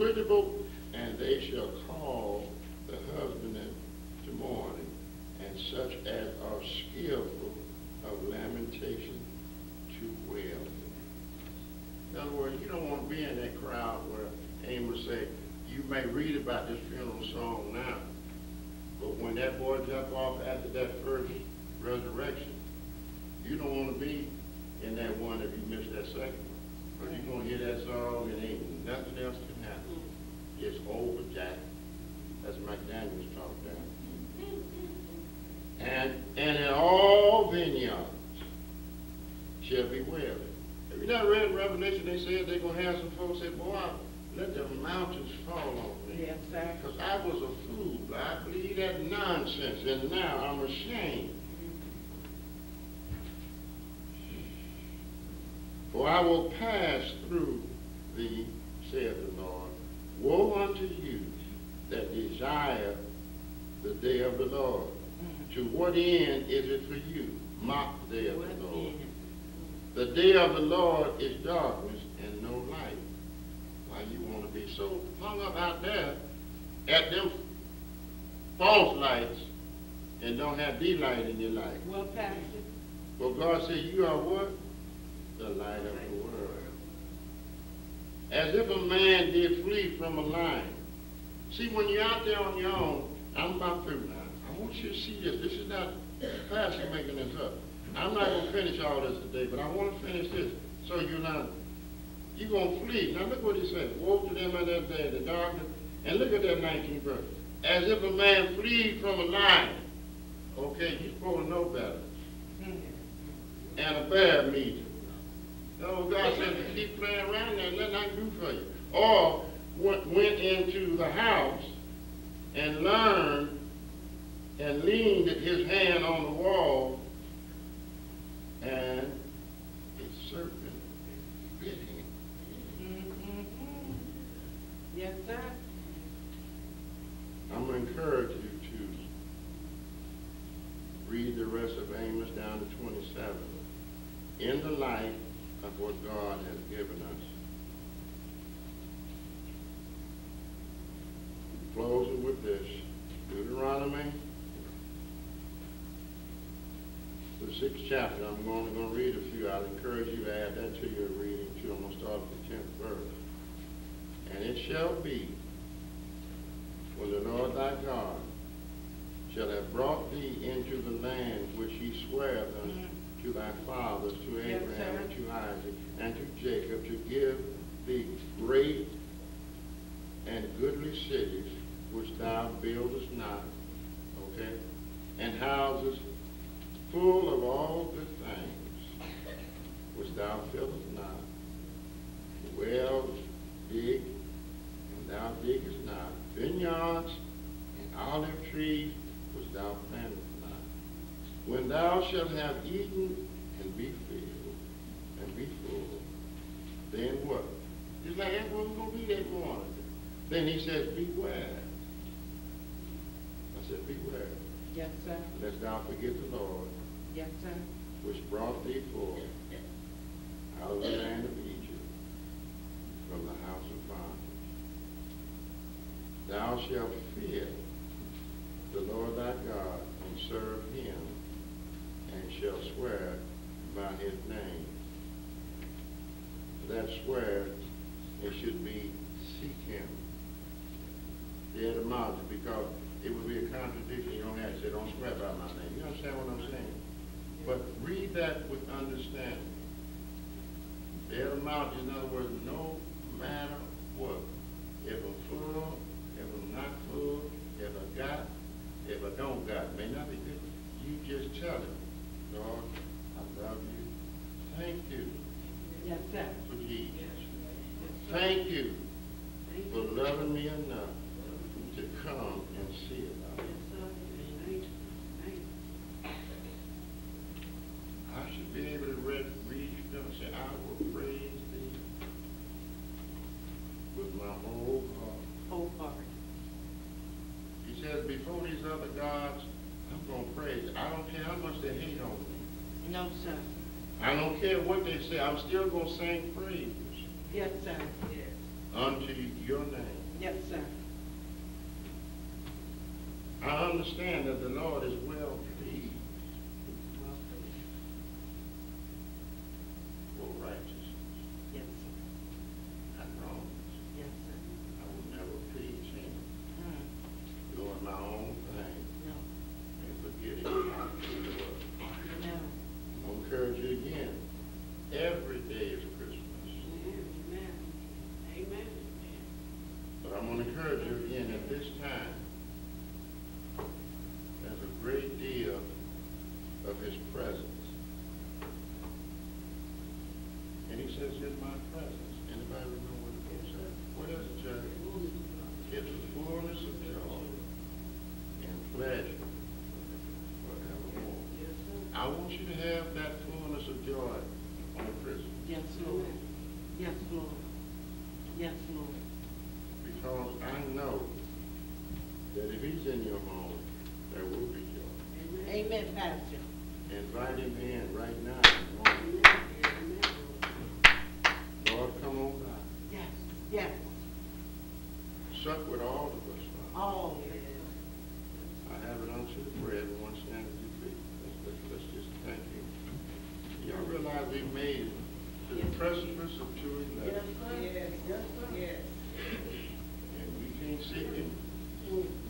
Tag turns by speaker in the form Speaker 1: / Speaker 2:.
Speaker 1: great book, and they shall call the husbandman to mourning, and such as are skillful of lamentation to wail. In other words, you don't want to be in that crowd where Amos say, you may read about this funeral song now, but when that boy jump off after that first resurrection, you don't want to be in that one if you miss that second one. But you're going to hear that song and ain't nothing else can happen. It's over, Jack. That's McDaniels talk down. And, and in all vineyards shall be wailing. Have you not read Revelation? They said they're going to have some folks say, boy, let the mountains fall on me.
Speaker 2: Yes, sir.
Speaker 1: Because I was a fool. I believe that nonsense, and now I'm ashamed. For I will pass through thee, saith the Lord. Woe unto you that desire the day of the Lord. Mm-hmm. To what end is it for you? Mock the day of the Lord. The day of the Lord is darkness and no light. Why you want to be so hung up out there at them false lights and don't have the light in your life?
Speaker 2: Well, Pastor,
Speaker 1: Well, God said, you are what? The light of the world. As if a man did flee from a lion. See, when you're out there on your own, I'm about through now. I want you to see this. This is not Pastor making this up. I'm not going to finish all this today, but I want to finish this so you know. You're going to flee. Now look what he said. Woe to them in that day, the darkness. And look at that 19th verse. As if a man flee from a lion. Okay, you're supposed to know better. And a bear meeting. Oh, God said to keep playing around nothing I can do for you. Or went, went into the house and learned and leaned his hand on the wall and a serpent bit him.
Speaker 2: Mm-hmm. yes, sir.
Speaker 1: I'm going to encourage you to read the rest of Amos down to 27 in the light of what God has given us. Closing with this, Deuteronomy, the sixth chapter. I'm only going to read a few. I'd encourage you to add that to your reading too. I'm going to start with the 10th verse. And it shall be when the Lord thy God shall have brought thee into the land which he sware unto mm. thy fathers, to Abraham, and to Isaac, and to Jacob, to give thee great and goodly cities which thou buildest not, okay, and houses full of all good things which thou fillest not, wells dig, and thou diggest not, vineyards and olive trees which thou plantest not. When thou shalt have eaten and be filled and be full, then what? It's like that's going to be that morning. Then he says, beware. I said, beware,
Speaker 2: Yes, sir.
Speaker 1: lest thou forget the Lord,
Speaker 2: Yes, sir.
Speaker 1: which brought thee forth out of the land of Egypt, from the house of bondage. Thou shalt fear the Lord thy God, and serve him, and shall swear by his name. That swear, it should be seek him. The etymology, because it would be a contradiction. You don't have to say, don't swear by my name. You understand what I'm saying? But read that with understanding. The etymology, in other words, no matter what, if I'm full, if I'm not full, if I got, if I don't got, may not be good, you just tell him, Lord, I love you. Thank you
Speaker 2: Yes, sir.
Speaker 1: for Jesus. Thank you for loving me enough to come and see about it. I should be able to read, read, you know, say, I will praise thee with my whole heart.
Speaker 2: Whole heart.
Speaker 1: He says, before these other gods, I'm gonna praise. I don't care how much they hate on me.
Speaker 2: No, sir.
Speaker 1: I don't care what they say, I'm still gonna sing praise
Speaker 2: Yes, sir. Yes.
Speaker 1: unto your name.
Speaker 2: Yes, sir.
Speaker 1: I understand that the Lord is well pleased
Speaker 2: Well,
Speaker 1: for righteousness
Speaker 2: Yes, sir.
Speaker 1: and wrongness.
Speaker 2: Yes, sir.
Speaker 1: I will never please him
Speaker 2: Mm,
Speaker 1: doing my own thing
Speaker 2: No,
Speaker 1: and forgetting how to do the work.
Speaker 2: no.
Speaker 1: I'm gonna encourage you again, every day is Christmas.
Speaker 3: Amen. Amen.
Speaker 1: But I'm gonna encourage you again at this time. There's a great deal of his presence. And he says, in my presence. Anybody remember what it said? What is it, Jerry? It's the fullness of joy and pleasure forevermore.
Speaker 3: Yes, sir.
Speaker 1: I want you to have that fullness of joy on Christmas.
Speaker 2: Yes, Lord. Yes, Lord. Yes, Lord.
Speaker 1: Because I know that if he's in your home, there will be joy.
Speaker 3: Amen.
Speaker 2: Amen, Pastor.
Speaker 1: Invite him in right now. if you want.
Speaker 3: Amen.
Speaker 1: Lord, come on by.
Speaker 2: Yes, yes.
Speaker 1: Sup with all of us,
Speaker 2: All.
Speaker 1: I have it unto the prayer. Everyone stand at your feet. Let's, let's, let's just thank you. Y'all realize we made it to the precipice of two
Speaker 3: Yes,
Speaker 1: eleven.
Speaker 3: sir. Yes, sir. Yes.
Speaker 1: And we can't see him.
Speaker 3: Mm.